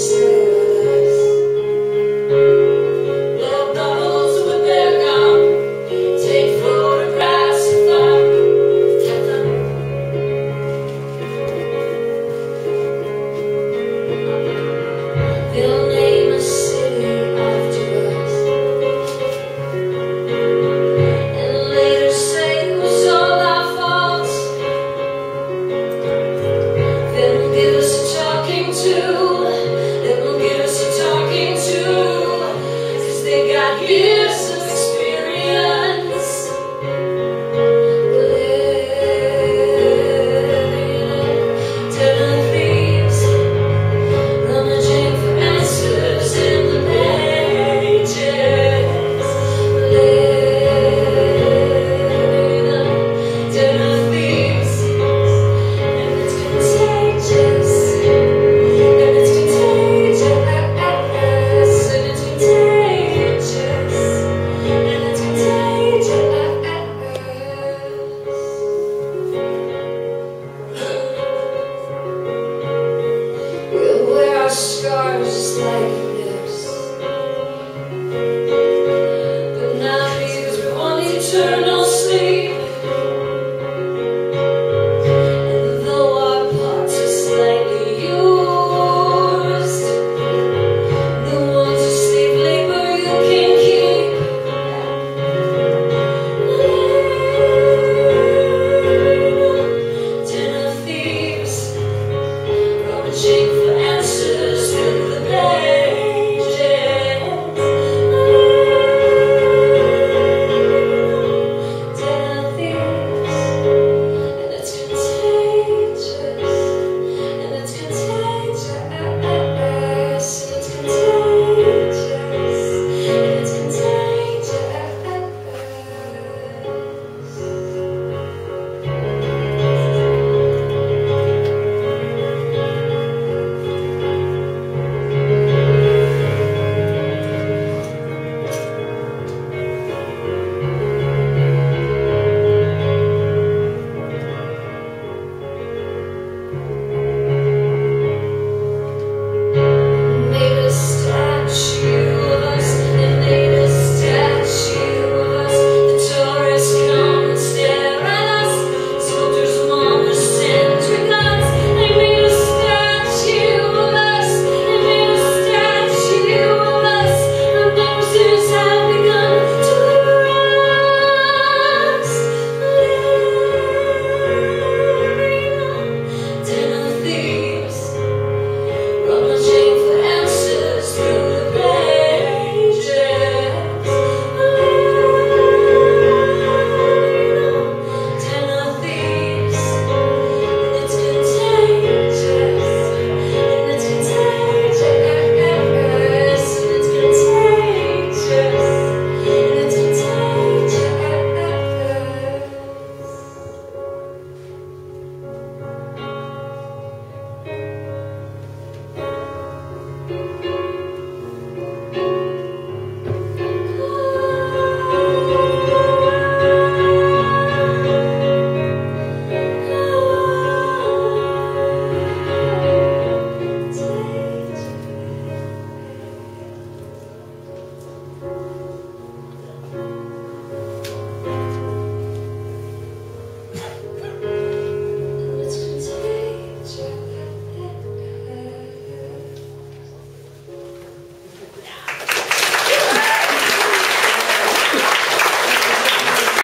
Spirit. beautiful. Just like.